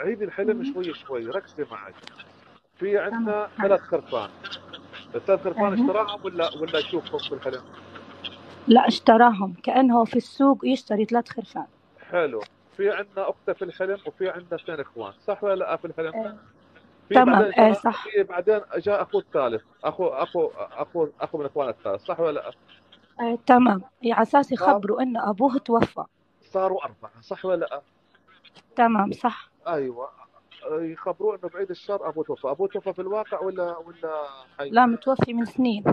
عيدي الحلم. شوي شوي ركزي معي. في عندنا. ثلاث خرفان. الثلاث خرفان أها. اشتراهم ولا ولا يشوفهم في الحلم لا اشتراهم. كأنه في السوق يشتري ثلاث خرفان. حلو. في عندنا أختة في الحلم وفي عندنا اثنين إخوان. صح ولا لا في الحلم؟ في تمام، إيه، جاء- صح. في بعدين جاء اخوه الثالث. اخو اخو اخو أخو من إخوان الثالث. صح ولا لا؟ آه، تمام. على أساس يخبروا إن أبوه توفى. صاروا أربعة. صح ولا لا؟ تمام صح. أيوه. يخبروه إنه بعيد الشر ابوه توفى. ابوه توفى في الواقع ولا ولا حي؟ لا متوفي من سنين.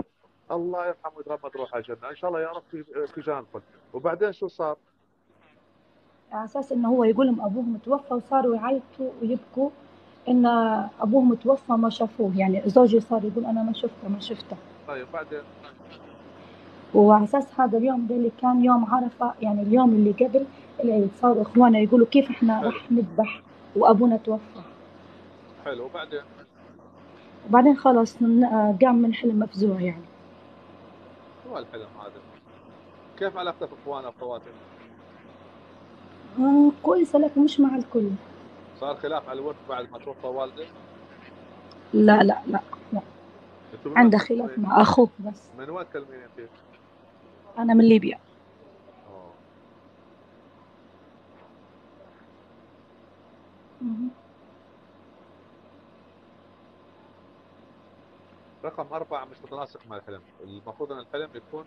الله يرحمه ويتغمد روحه الجنة. إن شاء الله يا رب في في جانبكم وبعدين شو صار؟ على أساس إنه هو يقول لهم أبوه متوفى وصاروا يعيطوا ويبكوا إن أبوه متوفى ما شافوه. يعني زوجي صار يقول أنا ما شفته ما شفته. طيب بعدين؟ وعلى أساس هذا اليوم ده اللي كان يوم عرفة يعني اليوم اللي قبل العيد صاروا إخوانا يقولوا كيف إحنا حلو. راح نذبح وأبونا توفى. حلو. وبعدين؟ وبعدين خلاص آه، قام من حلم مفزوع يعني. شو هالحلم هذا؟ كيف علاقتك باخوانك وأخواتك؟ آه كويسة لكن مش مع الكل. صار خلاف على الورث بعد ما توفى والدك لا لا لا من عنده خلاف؟ مع أخوه بس. من وين تكلمين انت؟ أنا من ليبيا. رقم أربعة مش متناسق مع الحلم المفروض أن الحلم يكون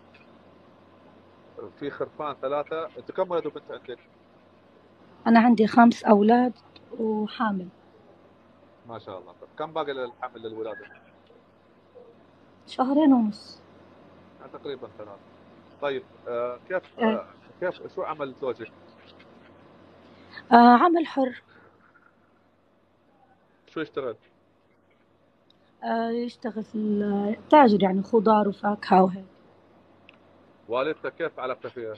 في خرفان ثلاثة أنت كم ولد وبنت عندك؟ أنا عندي خمس أولاد وحامل ما شاء الله طيب كم باقي للحمل للولادة؟ شهرين ونص يعني تقريبا ثلاثة طيب آه كيف آه. آه كيف شو عمل زوجك؟ آه عمل حر شو يشتغل؟ آه يشتغل في ال- تاجر يعني خضار وفاكهة وهيك والدتك كيف علاقتها فيها؟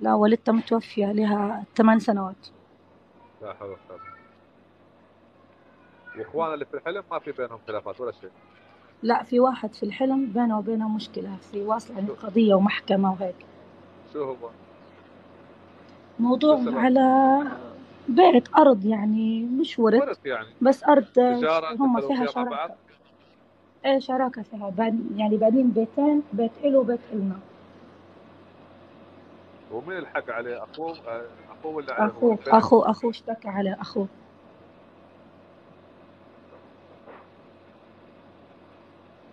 لا والدتها متوفية لها ثمان سنوات لا حول ولا قوة واخوانها اللي في الحلم ما في بينهم خلافات ولا شيء لا في واحد في الحلم بينه وبينه مشكلة في واصل يعني قضية ومحكمة وهيك شو هو؟ موضوع؟ على بيت أرض يعني مش ورث ورث يعني. بس أرض هم فيها شراكة إيه شراكة فيها. بعد يعني بعدين بيتين بيت إله وبيت إلنا. ومين الحق عليه؟ أخوه؟ آه، أخوه ولا هو؟ أخوه؟ أخوه. أخوه اشتكى على أخوه.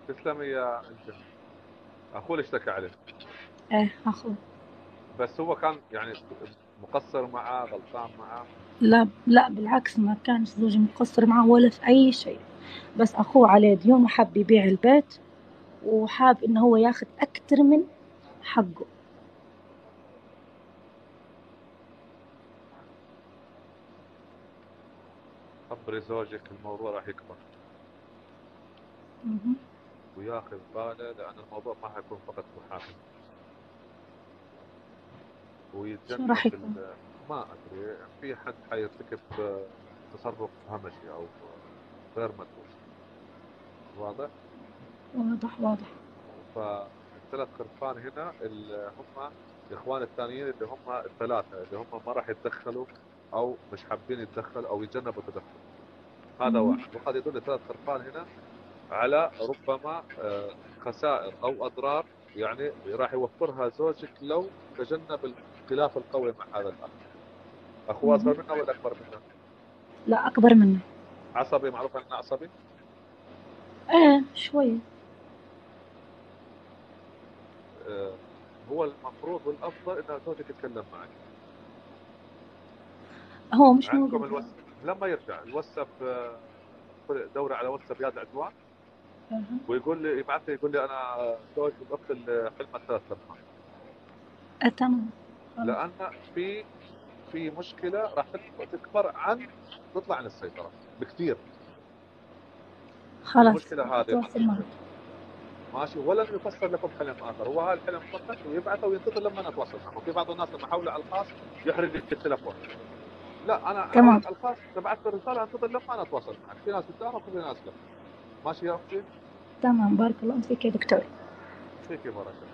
تسلمي يا أنت. أخوه اللي اشتكى عليه. إيه أخوه. بس هو كان يعني مقصر معاه غلطان معاه؟ لا لا بالعكس ما كانش زوجي مقصر معه ولا في أي شيء. بس أخوه عليه ديون وحب يبيع البيت وحاب إنه هو ياخذ أكتر من حقه. خبري زوجك الموضوع راح يكبر. وياخذ باله لأن الموضوع ما حيكون فقط محاكم ويتجنب راح يكون؟ ما أدري في حد حيرتكب تصرف همجي أو غير مدروس واضح؟ واضح واضح فالثلاث خرفان هنا اللي هم الإخوان الثانيين اللي هم الثلاثة اللي هم ما راح يتدخلوا أو مش حابين يتدخلوا أو يتجنبوا التدخل هذا. واحد وقد يدل ثلاث خرفان هنا على ربما آه، خسائر أو أضرار يعني راح يوفرها زوجك لو تجنب الخلاف القوي مع هذا الأخ. أخوه أصغر منه ولا أكبر منه؟ لا أكبر منه. عصبي معروف إنه عصبي؟ إيه شوية آه، هو المفروض والأفضل ان زوجك يتكلم معك. هو مش عندكم موجود. لما يرجع الواتساب آه، دوري على واتساب ياد عدوان. ويقول لي يبعث لي يقول لي أنا زوج الاخت اللي حلمت ثلاث لمحات آه، تمام. لأن في في مشكلة راح تكبر عن تطلع عن السيطرة بكثير. خلاص المشكلة هذه. ماشي ولن يفسر لكم حلم آخر. هو هذا الحلم فقط ويبعثه وينتظر لما نتواصل معه. وفي بعض الناس لما حولوا على الخاص يحرق لي التليفون. لا أنا تمام. على الخاص تبعت رساله أنتظر لما أنا أتواصل معك. في ناس قدامك وفي ناس لا. ماشي يا أختي؟ تمام بارك الله فيك يا دكتور. فيك بركة.